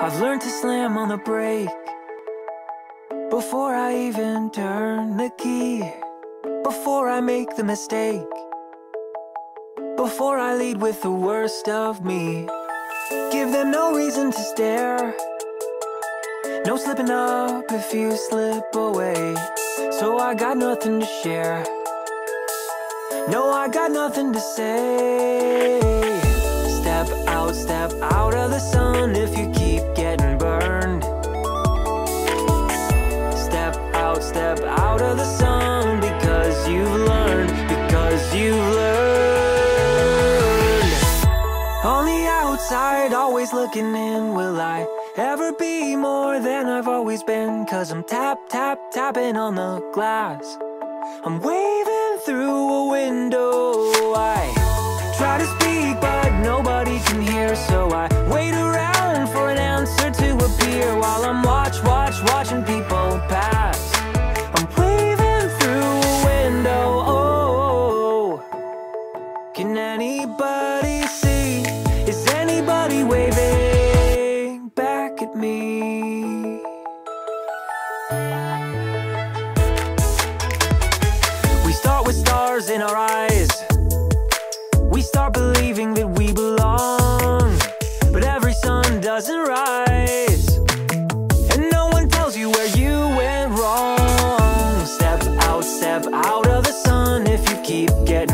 I've learned to slam on the brake Before I even turn the key Before I make the mistake Before I lead with the worst of me. Give them no reason to stare No slipping up if you slip away. So I got nothing to share No, I got nothing to say. Step out, step out of the sun because you've learned, because you've learned On the outside, always looking in, will I ever be more than I've always been? Cause I'm tap, tap, tapping on the glass I'm waving through a window anybody see? Is anybody waving back at me? We start with stars in our eyes We start believing that we belong But every sun doesn't rise And no one tells you where you went wrong Step out, step out of the sun if you keep getting